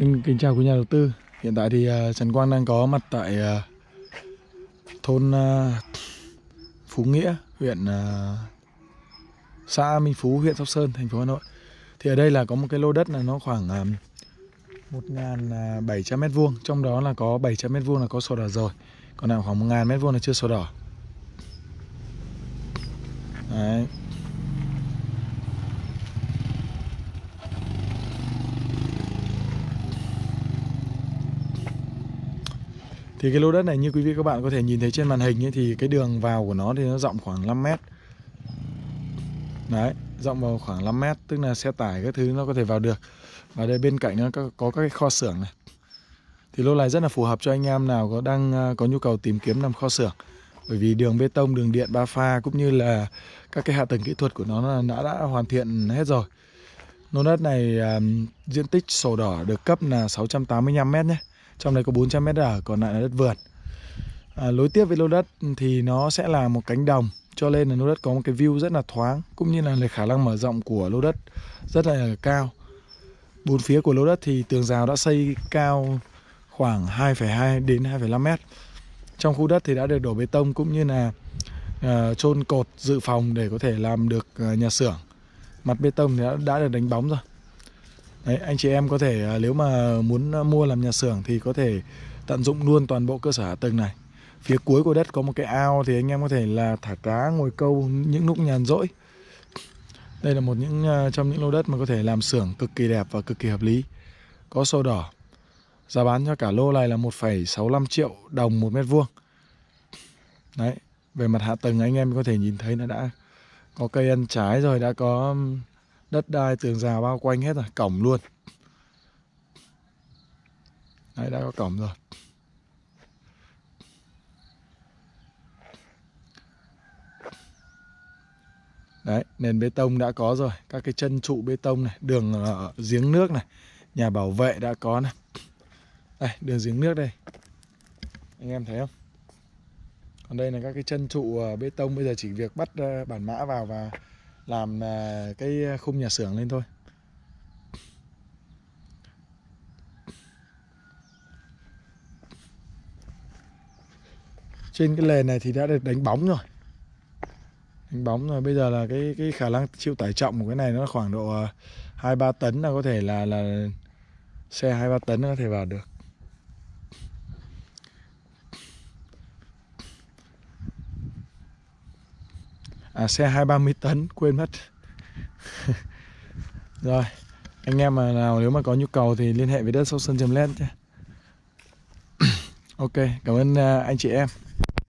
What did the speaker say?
Xin kính chào quý nhà đầu tư. Hiện tại thì uh, Trần Quang đang có mặt tại uh, thôn uh, Phú Nghĩa, huyện uh, xã Minh Phú, huyện Sóc Sơn, thành phố Hà Nội. Thì ở đây là có một cái lô đất là nó khoảng uh, 1.700 m2 trong đó là có 700 m2 là có sổ đỏ rồi, còn lại khoảng 1.000 m2 là chưa sổ đỏ. Đấy. Thì cái lô đất này như quý vị các bạn có thể nhìn thấy trên màn hình ấy, thì cái đường vào của nó thì nó rộng khoảng 5 mét. Đấy, rộng vào khoảng 5 mét, tức là xe tải các thứ nó có thể vào được. Và đây bên cạnh nó có, có các cái kho xưởng này. Thì lô này rất là phù hợp cho anh em nào có đang à, có nhu cầu tìm kiếm làm kho xưởng. Bởi vì đường bê tông, đường điện ba pha cũng như là các cái hạ tầng kỹ thuật của nó đã đã hoàn thiện hết rồi. Lô đất này um, diện tích sổ đỏ được cấp là 685 mét nhé trong đây có 400 mét ở còn lại là đất vườn. À, lối tiếp với lô đất thì nó sẽ là một cánh đồng cho nên là lô đất có một cái view rất là thoáng cũng như là khả năng mở rộng của lô đất rất là cao. Bốn phía của lô đất thì tường rào đã xây cao khoảng 2,2 đến 2,5 mét. Trong khu đất thì đã được đổ bê tông cũng như là uh, chôn cột dự phòng để có thể làm được uh, nhà xưởng. Mặt bê tông thì đã, đã được đánh bóng rồi. Đấy, anh chị em có thể à, nếu mà muốn à, mua làm nhà xưởng thì có thể tận dụng luôn toàn bộ cơ sở hạ tầng này. Phía cuối của đất có một cái ao thì anh em có thể là thả cá ngồi câu những lúc nhàn rỗi. Đây là một những à, trong những lô đất mà có thể làm xưởng cực kỳ đẹp và cực kỳ hợp lý. Có sổ đỏ. Giá bán cho cả lô này là 1,65 triệu đồng một mét vuông. Đấy, về mặt hạ tầng anh em có thể nhìn thấy nó đã có cây ăn trái rồi, đã có đất đai tường rào bao quanh hết rồi cổng luôn. Đấy đã có cổng rồi. Đấy nền bê tông đã có rồi. Các cái chân trụ bê tông này đường uh, giếng nước này nhà bảo vệ đã có này. Đây đường giếng nước đây. Anh em thấy không? Còn đây là các cái chân trụ uh, bê tông. Bây giờ chỉ việc bắt uh, bản mã vào và làm à, cái à, khung nhà xưởng lên thôi. Trên cái lề này thì đã được đánh bóng rồi. Đánh bóng rồi. Bây giờ là cái cái khả năng chịu tải trọng của cái này nó khoảng độ à, hai ba tấn là có thể là là xe hai ba tấn có thể vào được. À, xe hai ba mươi tấn quên mất. Rồi anh em mà nào nếu mà có nhu cầu thì liên hệ với đất sâu sơn net nhé. Ok cảm ơn à, anh chị em.